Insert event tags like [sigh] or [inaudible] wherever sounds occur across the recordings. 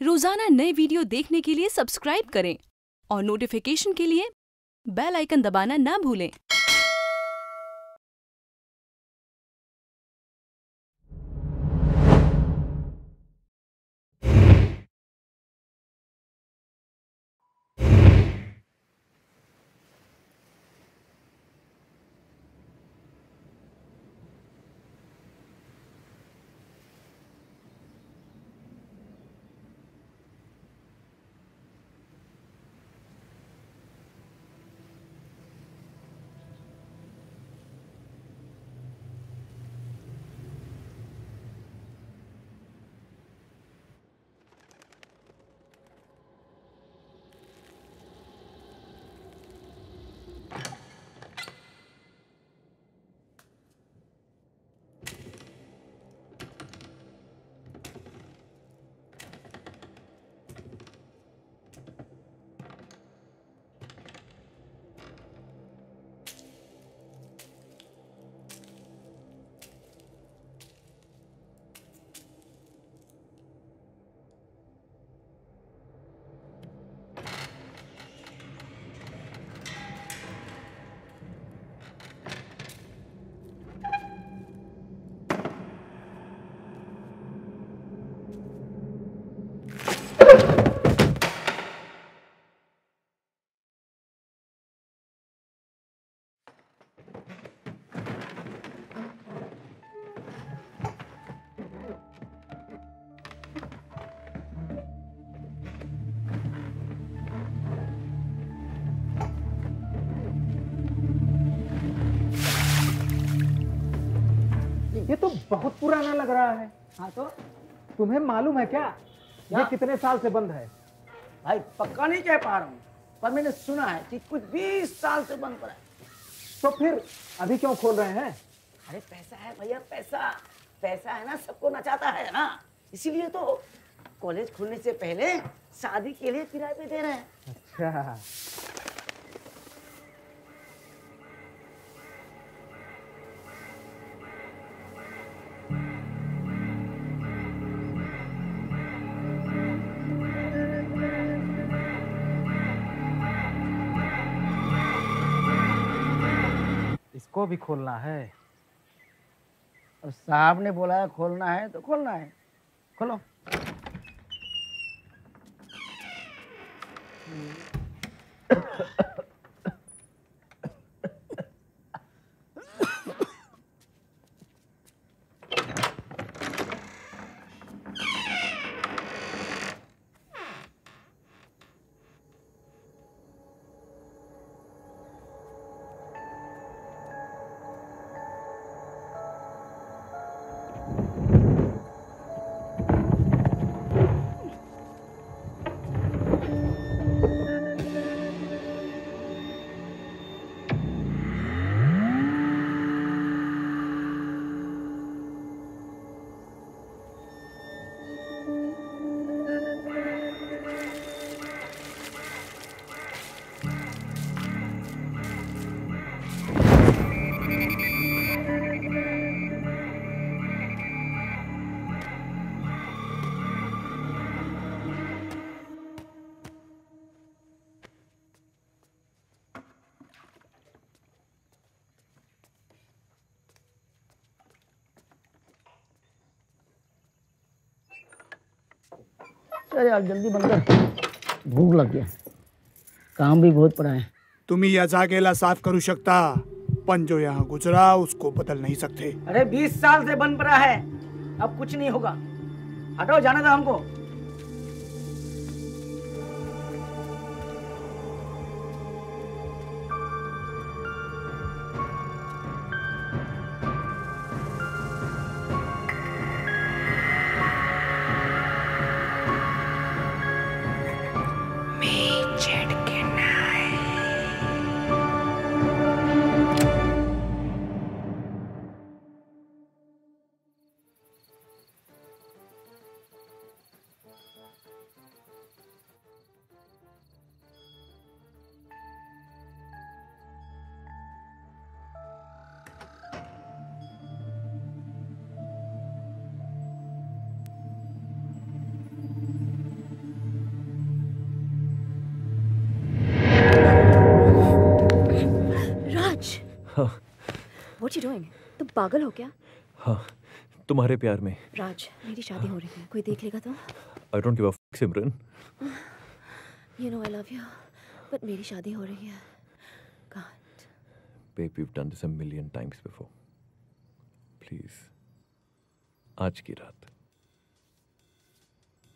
रोज़ाना नए वीडियो देखने के लिए सब्सक्राइब करें और नोटिफिकेशन के लिए बेल आइकन दबाना ना भूलें। लग रहा है। हाँ तो तुम्हें मालूम है क्या? ये कितने साल से बंद है? भाई पक्का नहीं कह पा रहा हूँ पर मैंने सुना है कि कुछ बीस साल से बंद पड़ा है। तो फिर अभी क्यों खोल रहे हैं? अरे पैसा है भैया पैसा। पैसा है ना सबको नचाता है ना। इसीलिए तो कॉलेज खुलने से पहले शादी के लिए किराए पे दे रहे हैं। अच्छा। भी खोलना है। अब साहब ने बोला है खोलना है तो खोलना है। खोलो। अरे यार जल्दी बंद कर। भूख लग गया। काम भी बहुत पड़ा है। तुम्ही यह जागेला साफ़ करू सकता पण जो यहाँ गुजरा उसको बदल नहीं सकते। अरे बीस साल से बन पड़ा है। अब कुछ नहीं होगा। हटाओ जाना था हमको। पागल हो क्या? हाँ तुम्हारे प्यार में। राज मेरी शादी हो रही है। कोई देख लेगा तो? I don't give a fuck Simran. You know I love you but मेरी शादी हो रही है। God. Babe, we've done this a million times before. Please. आज की रात।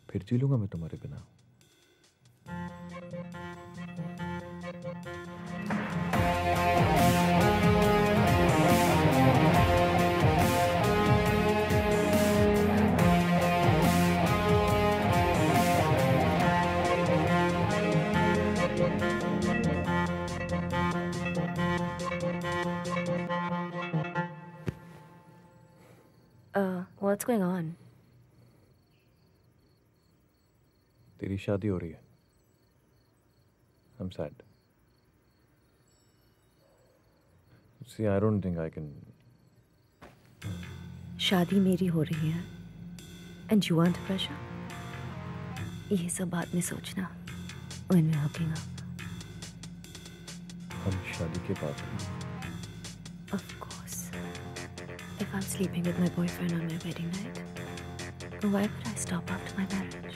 फिर जी लूँगा मैं तुम्हारे बिना। Uh, what's going on? तेरी शादी हो रही है I'm sad. See, I don't think I can. शादी मेरी हो रही है एंड यू वांट प्रेशर ये सब बाद में सोचना when we're hooking up हम शादी के बाद of course if I'm sleeping with my boyfriend on my wedding night why would I stop after my marriage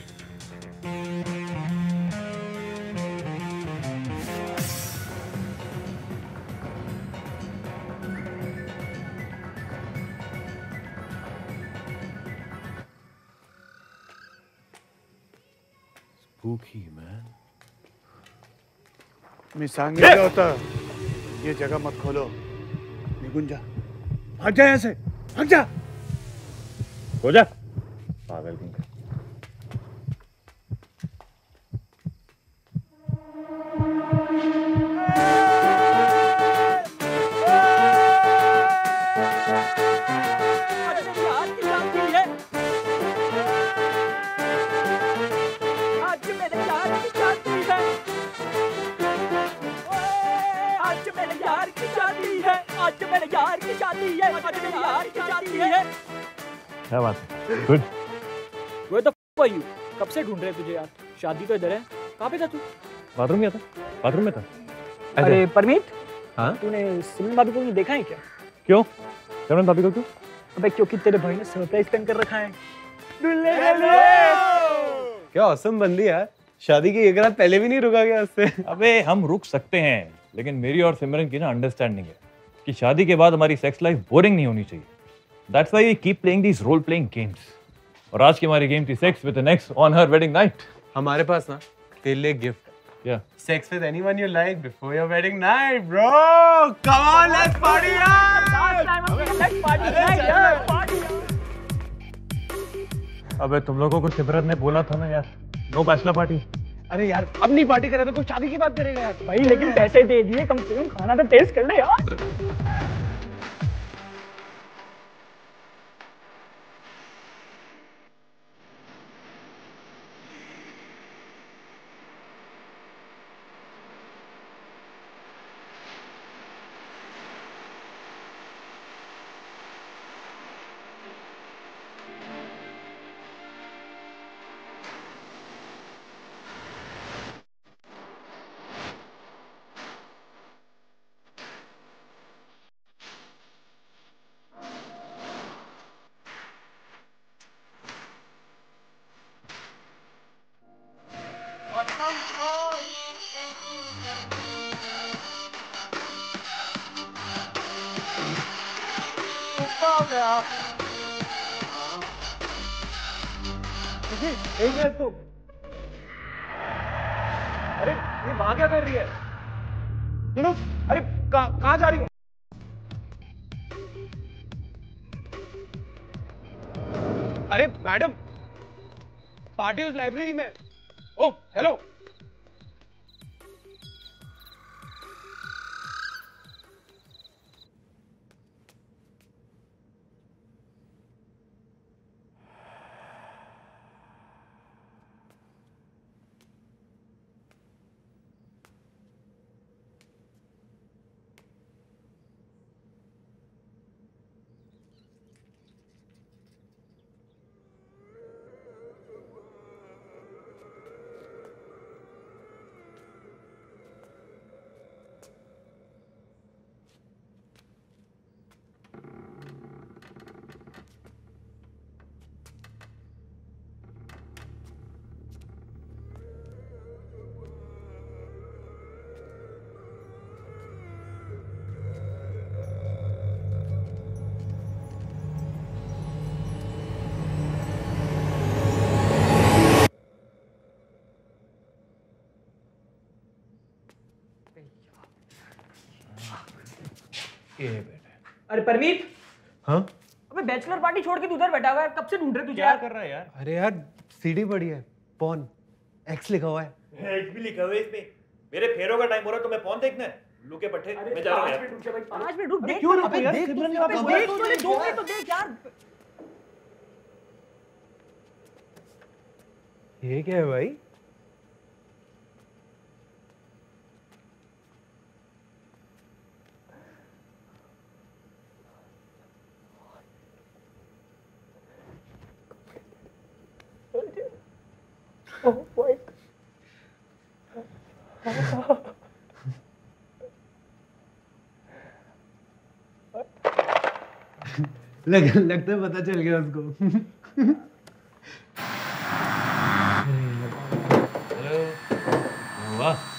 spooky man. मी सांगितलं होतं ये जगह मत खोलो निघून भाग जा यहाँ से। हट जा। हो जा। पागल कहीं। क्या बात है? गुड वो तो फॉर यू कब से ढूंढ रहे तुझे यार? शादी तो इधर है। कहाँ पे था तू? बाथरूम में था। बाथरूम में था। अरे परमीत? हाँ? तूने सिमरन भाभी को नहीं देखा है क्या? क्यों? सिमरन भाभी को क्यों? अबे क्योंकि तेरे भाई ने सरप्राइज़ प्लान कर रखा है। क्या औसम बंदी यार शादी की एक रात पहले भी नहीं रुका गया उससे? अबे हम रुक सकते हैं लेकिन मेरी और सिमरन की ना अंडरस्टैंडिंग है कि शादी के बाद हमारी सेक्स लाइफ बोरिंग नहीं होनी चाहिए। That's why we keep playing these role playing games और आज की हमारी गेम थी sex with next on her wedding night हमारे पास ना तेरे लिए गिफ्ट या sex with anyone you like before your wedding night bro come on let's party last time let's party अबे तुम लोगों को सिमरन ने बोला था ना यार। नो बैचलर पार्टी अरे यार अब नहीं पार्टी करे तो कोई शादी की बात करेगा यार। भाई लेकिन पैसे दे दिए कम से कम खाना तो टेस्ट कर ले यार। अरे वहाँ क्या कर रही है? अरे कहाँ जा रही अरे, मैडम, पार्टी उस लाइब्रेरी में। Oh hello. ये बैठा अरे परमीत। हाँ? अबे बैचलर पार्टी छोड़ के तू उधर बैठा हुआ है कब से ढूंढ रहे तुझे क्या कर रहा है यार? अरे यार सीडी पड़ी है पॉन। एक्स लिखा हुआ है। हेड भी लिखा हुआ है इसमें। मेरे फेरों का टाइम हो रहा है तो मैं फ़ोन देखना है। लुके पट्टे मैं जा रहा हूँ पाँच यार। पाँच मिनट रुक देख क्यों तो। रुको यार? देख सिमरन तो- बोला देख तो ले, दो मिनट तो देख यार। ये क्या है भाई? लग, लगता है पता चल गया उसको हेलो वाह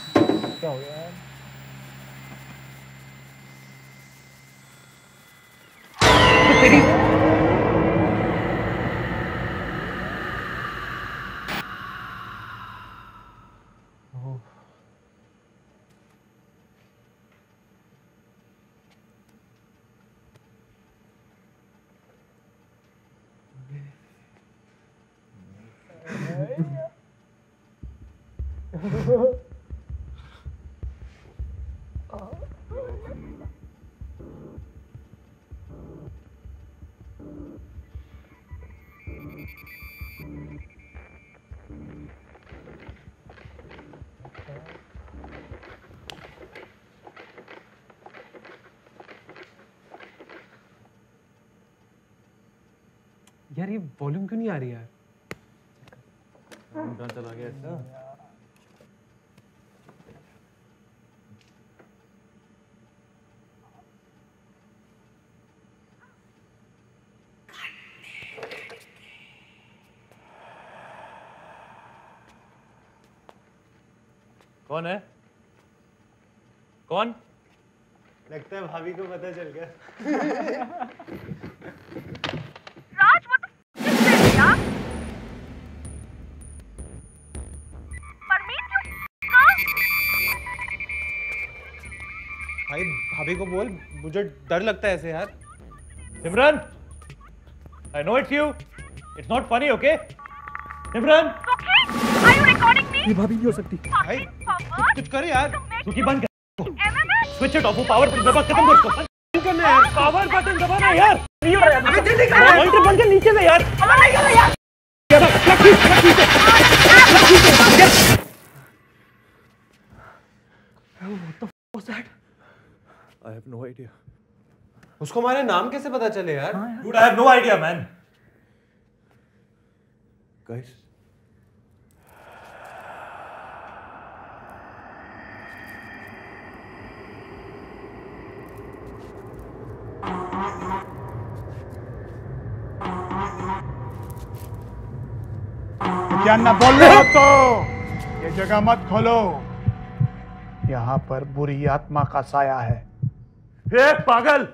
यार ये वॉल्यूम क्यों नहीं आ रही यार? चला गया अच्छा कौन है? कौन? लगता है भाभी को पता चल गया। [laughs] राज वो तो? भाई भाभी को बोल मुझे डर लगता है ऐसे यार। Simran I know it's you it's not funny okay Simran! Okay? Are you recording me? ये भाभी नहीं हो सकती। भाई कुछ कर यार। सुखी बंद कर स्विच इट ऑफ़ वो पावर बटन दबा खत्म कर इसको करना यार पावर बटन दबाना यार। नहीं हो रहा है। अबे जल्दी कर। मॉनिटर बंद कर नीचे से यार। अबे नहीं हो रहा यार आई हैव नो आईडिया उसको हमारे नाम कैसे पता चले यार। Dude, I have no idea, man. Guys. क्या ना बोल रहे हो तो ये जगह मत खोलो. यहाँ पर बुरी आत्मा का साया है। ए, पागल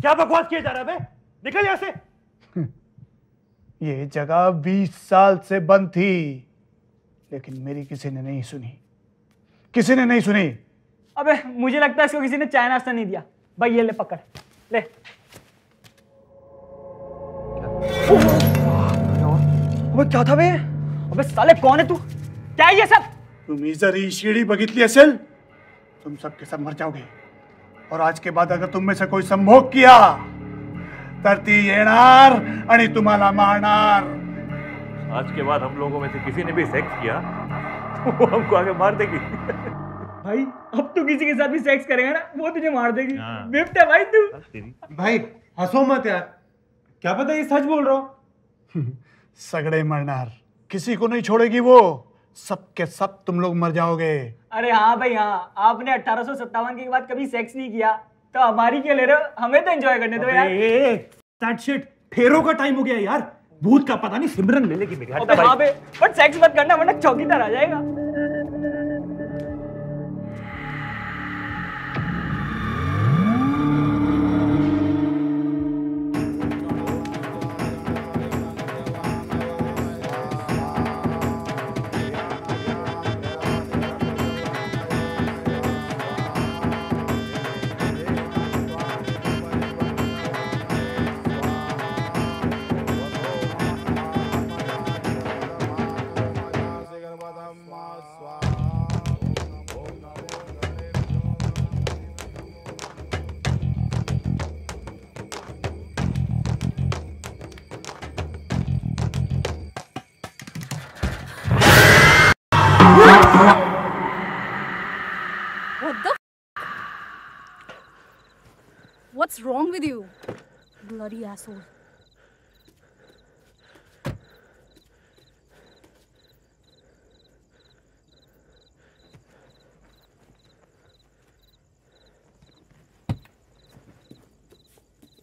क्या बकवास किया जा रहा है बे? निकल यहाँ से। ये जगह 20 साल से बंद थी लेकिन मेरी किसी ने नहीं सुनी। किसी ने नहीं सुनी। अबे मुझे लगता है इसको किसी ने चाय नाश्ता नहीं दिया। भाई ये ले पकड़। ले। अबे क्या था बे? अबे साले कौन है तू? क्या है ये सब? तुम्ही जर ही शिडी बघितली असेल। तुम सबके सब मर जाओगे। और आज के बाद अगर तुम में से कोई संभोग किया तर ती येणार आणि तुम्हाला मारणार। आज के बाद हम लोगों में से किसी ने भी सेक्स किया वो हमको आगे मार देगी। भाई अब तू किसी के साथ भी सेक्स करेगा ना वो तुझे मार देगी। हाँ। बिफ्ट है भाई तू। भाई हंसो मत यार। क्या पता ये सच बोल रहा हो? सगड़े मरणार किसी को नहीं छोड़ेगी वो। सबके सब तुम लोग मर जाओगे। अरे हाँ भाई हाँ। आपने अठारह के बाद कभी सेक्स नहीं किया तो हमारी क्या ले रहे हो? हमें तो एंजॉय करने दो यार। शिट फेरों का टाइम हो गया यार। भूत का पता नहीं सिमरन ले लेगी मेरी हाँ बट सेक्स मत करना वरना चौकीदार आ जाएगा। Wrong with you? Bloody asshole.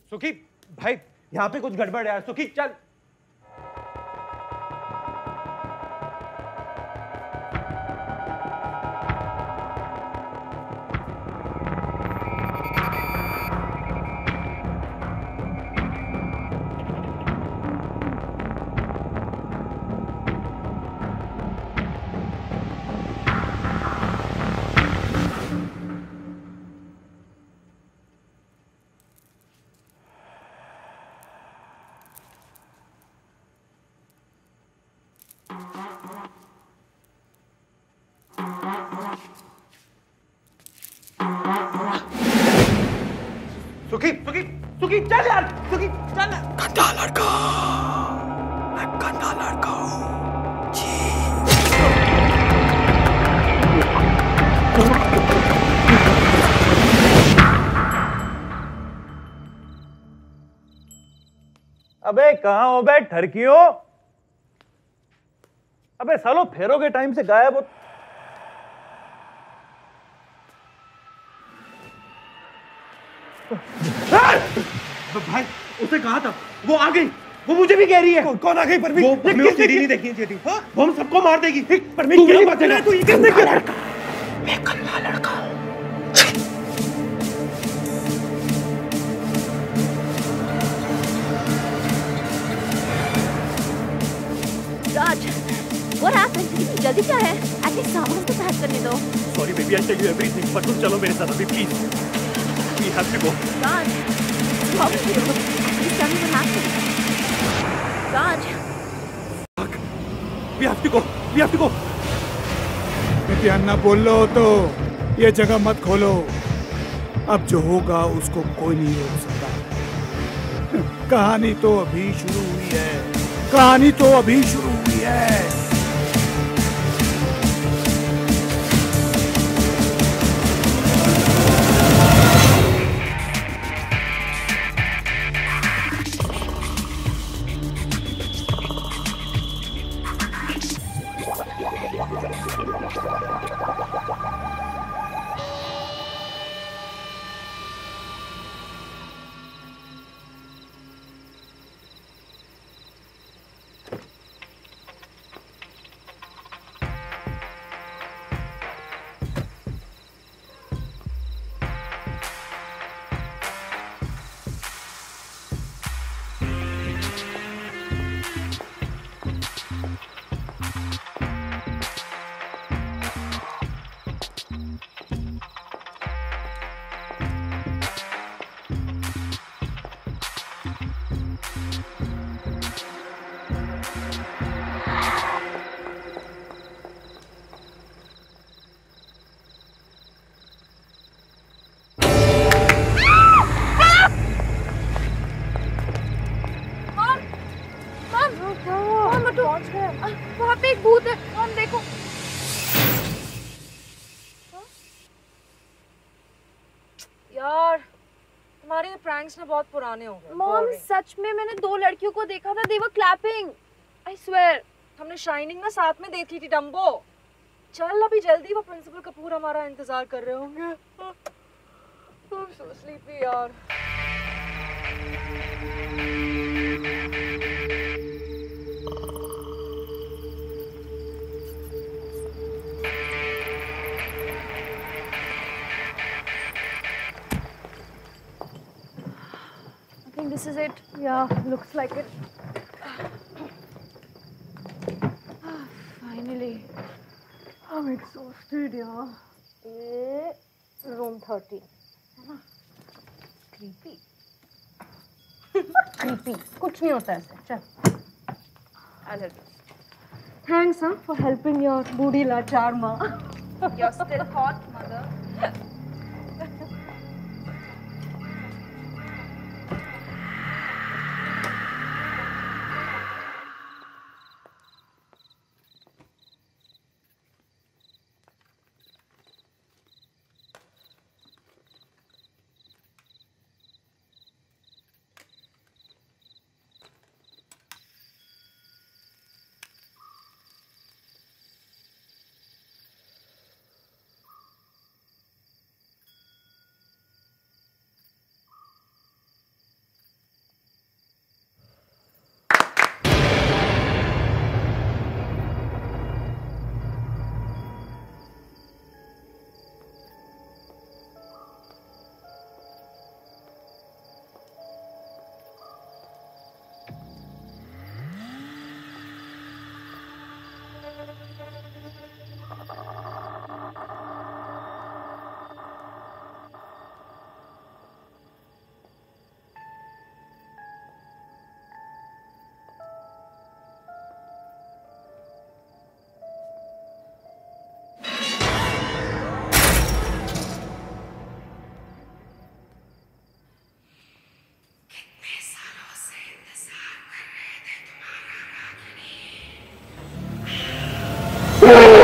सुखी भाई यहाँ पे कुछ गड़बड़ है सुखी चल सुखी सुखी सुखी चल यार सुखी चल। गंदा लड़का मैं गंदा लड़का हूँ। अबे कहाँ हो बे ठरकियो अबे सालो फेरोगे टाइम से गायब हो भाई उसे कहा था। वो आ गई। वो मुझे भी कह रही है। कौन, कौन आ गई परवीन? वो हमें नहीं देखनी चाहिए हाँ? वो हम सबको मार देगी। क्या बात है? तू ये कैसे कर मैं गंदा लड़का हूँ। Raj, what happened? इतनी जल्दी क्या है? सामान तो पैक करने दो. Sorry baby I tell you everything पर तुम चलो मेरे साथ अभी please we have to go Raj, what's with you? Please tell me what happened. Raj, we have to go we have to go नित्यान्ना बोल लो तो ये जगह मत खोलो। अब जो होगा उसको कोई नहीं रोक सकता। [laughs] कहानी तो अभी शुरू हुई है। कहानी तो अभी शुरू हुई है। प्रैंक्स ना बहुत पुराने हो गए। मॉम सच में मैंने दो लड़कियों को देखा था they were clapping I swear हमने शाइनिंग ना साथ में देखी थी डम्बो चल अभी जल्दी वो प्रिंसिपल कपूर हमारा इंतज़ार कर रहे होंगे। I'm so sleepy यार। this is it. Yeah, looks like it. Finally. I'm exhausted, yeah. Room thirty Creepy. [laughs] Creepy कुछ नहीं होता ऐसे चल I'll help you. थैंक्स हाँ फॉर हेल्पिंग योर बूढ़ी लाचार माँ You're still hot, mother. Whoa.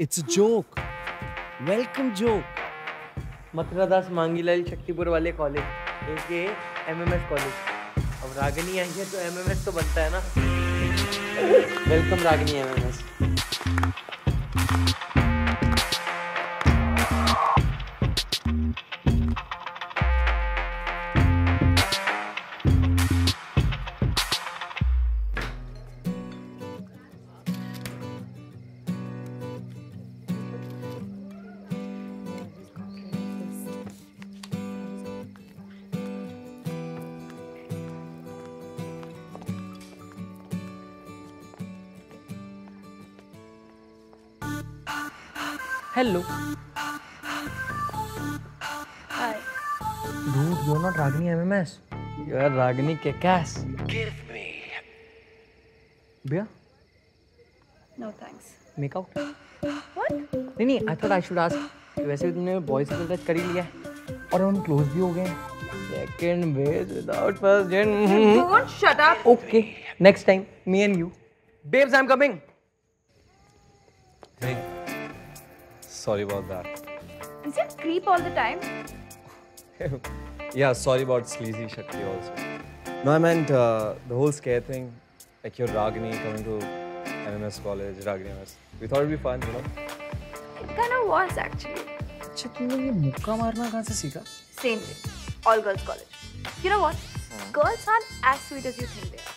It's joke welcome joke Mathura Das Mangilal Shaktipur वाले college एक एमएमएस कॉलेज अब रागिनी आई है तो एमएमएस तो बनता है ना? Welcome Ragini MMS hello hi dude Ragini MMS you are Ragini के कैस give no thanks make what नहीं नहीं I thought I should ask वैसे भी तुमने बॉयज़ से टच कर ही लिया और हम क्लोज भी हो गए second veg without first Jen don't shut up okay next time me and you babes I am coming thank you sorry about that. Is it creep all the time? [laughs] yeah, sorry about sleazy Shakti also. No, I meant uh, the whole scare thing. Like your Ragini coming to MMS college, Ragini MS. We thought it'd be fun, you know. It kind of was actually. अच्छा तुमने ये मुक्का मारना कहाँ से सीखा Same thing. All girls college. You know what? Girls aren't as sweet as you think they are.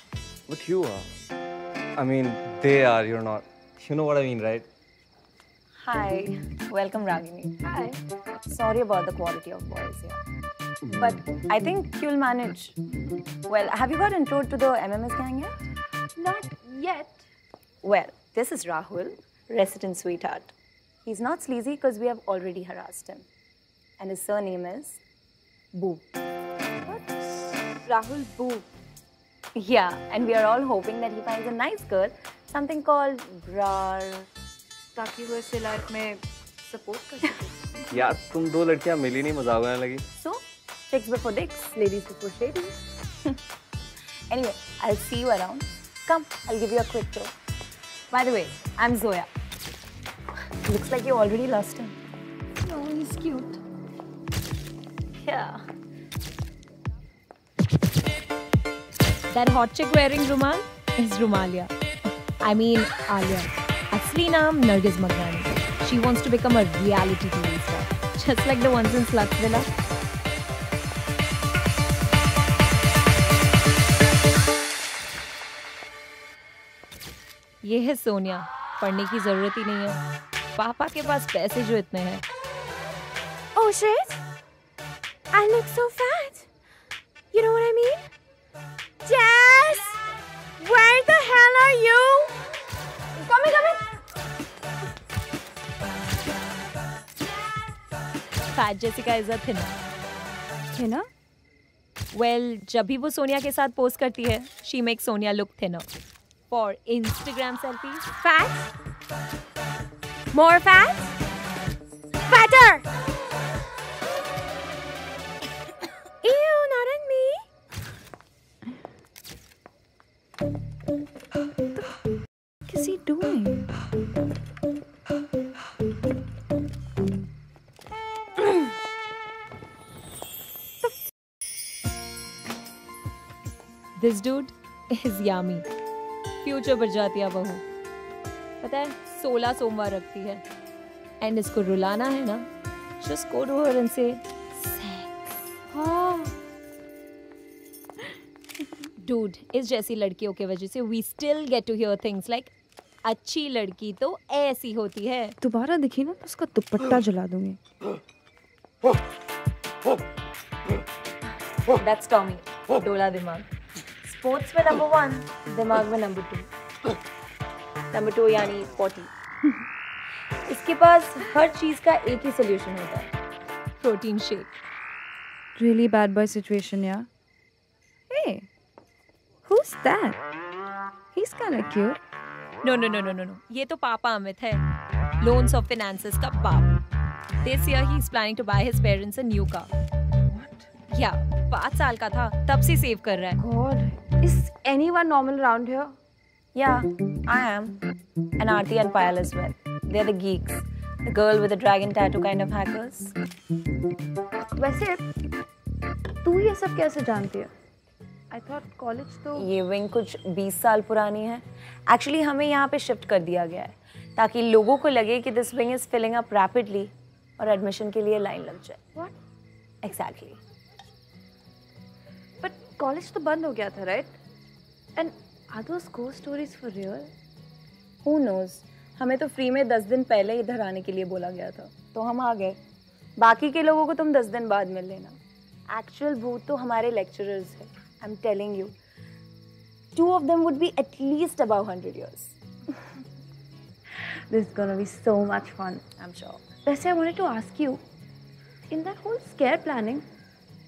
But you are. I mean, they are. You're not. You know what I mean, right? Hi, welcome Ragini. Hi. Sorry about the quality of boys here. Hmm. But I think you'll manage. Well, have you got intro to the MMS gang yet? Not yet. Well, this is Rahul, resident sweetheart. He's not sleazy because we have already harassed him. And his surname is Boo. Rahul Boo. Yeah, and we are all hoping that he finds a nice girl, something called Brar. ताकि वो इसे life में support कर सके यार तुम दो लड़कियाँ मिली नहीं मज़ाक उड़ाने लगी So, chicks before dicks, ladies before shadies. anyway, I'll see you around. Come, I'll give you a quick tour. By the way, I'm Zoya. Looks like you already lost him. No, he's cute. Yeah. That hot chick wearing rumal is Rumalia. I mean Alia. असली नाम Nargis Magrani. She wants to become a reality T V star just like the ones in स्लक्स villa ये है सोनिया, पढ़ने की ज़रूरत ही नहीं है। पापा के पास पैसे जो इतने हैं। ओह I look so fat you know what I mean Jess where the hell are you fat Jessica is a thinner thinner well जब भी वो सोनिया के साथ पोस्ट करती है she make Sonia look thinner for Instagram selfie me. What is he doing? This dude is Yami future Barjatya बहू पता है सोलह सोमवार रखती है। एंड इसको रुलाना है ना just go to her and say dude इस जैसी लड़कियों की वजह से we still get to hear things like अच्छी लड़की तो ऐसी होती है। दोबारा दिखी ना तो उसका दुपट्टा जला दूँगी। That's Tommy. डोला दिमाग। स्पोर्ट्स में नंबर वन दिमाग में नंबर टू नंबर टू यानी पोटी इसके पास हर चीज़ का एक ही सोल्यूशन होता है. Protein shake bad boy situation, yeah? Hey, who's that? He's kind of cute. No no no no no no ये तो पापा अमित है. लोन्स ऑफ़ फिनेंसेस का पाप this year he is planning to buy his parents a new car या पाँच साल का था. तब से सेव कर रहा है. God, is anyone normal around here? Yeah, I am. And Aarti and Payal as well. They're the geeks. The girl with the dragon tattoo kind of hackers. वैसे तू ये सब कैसे जानती है आई थॉट कॉलेज तो ये विंग कुछ 20 साल पुरानी है एक्चुअली हमें यहाँ पे शिफ्ट कर दिया गया है ताकि लोगों को लगे कि this wing is filling up rapidly और एडमिशन के लिए लाइन लग जाए व्हाट एग्जैक्टली बट कॉलेज तो बंद हो गया था right and are those go stories for real who knows हमें तो फ्री में दस दिन पहले इधर आने के लिए बोला गया था। तो हम आ गए। बाकी के लोगों को तुम दस दिन बाद मिल लेना। एक्चुअल भूत तो हमारे लेक्चरर्स है। I am telling you two of them would be at least about hundred years This is gonna be so much fun. I'm sure. Vese, I wanted to ask you, in that whole scare planning,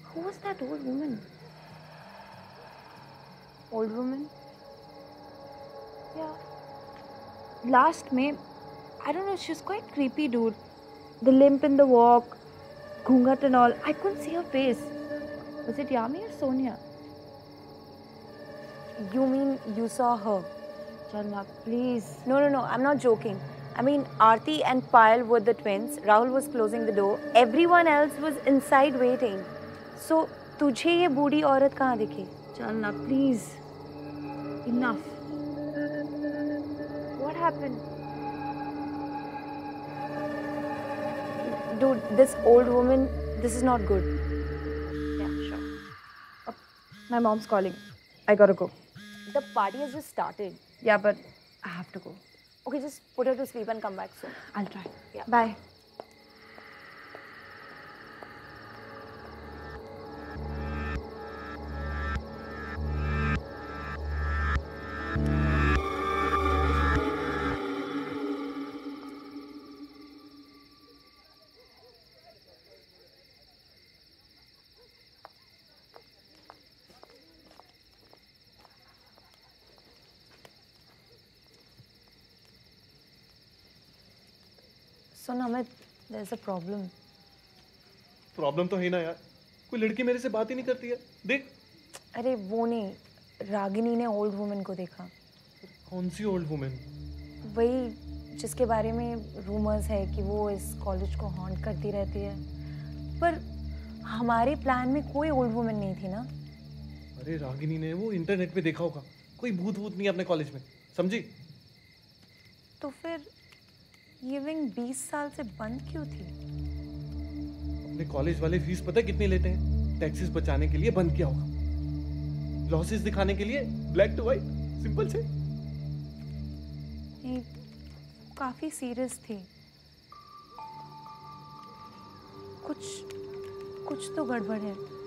who was that old woman? Old women last में I don't know she is quite creepy dude the limp in the walk ghoonghat and all I can't see her face was it Yami और Sonia you mean you saw her Chanda please no no no I am not joking I mean Aarti and Payal were the twins Rahul was closing the door everyone else was inside waiting so तुझे ये बूढ़ी औरत कहाँ दिखी चलना please Enough. What happened? Dude, this old woman, this is not good. Yeah, sure. Oh, my mom's calling. I gotta go. The party has just started. Yeah, but I have to go. Okay, just put her to sleep and come back soon. I'll try. Yeah. Bye. So, Namit, there's a problem. Problem problem तो है ना यार। कोई लड़की मेरे से बात ही नहीं करती है। देख। अरे वो नहीं। रागिनी ने ओल्ड वुमन को देखा। कौन सी ओल्ड वुमेन वही जिसके बारे में रूमर्स है कि वो इस कॉलेज को हॉन्ट करती रहती है। पर हमारे प्लान में कोई ओल्ड वुमन नहीं थी ना। अरे रागिनी ने वो इंटरनेट पे देखा होगा। कोई भूत भूत नहीं अपने कॉलेज में। समझी? तो फिर ये विंग 20 साल से बंद क्यों थी? अपने कॉलेज वाले फ़ीस पता है कितनी लेते हैं? टैक्सेस बचाने के लिए बंद किया होगा। लॉसेस दिखाने के लिए ब्लैक टू व्हाइट सिंपल से। नहीं काफ़ी सीरियस थी। कुछ कुछ तो गड़बड़ है।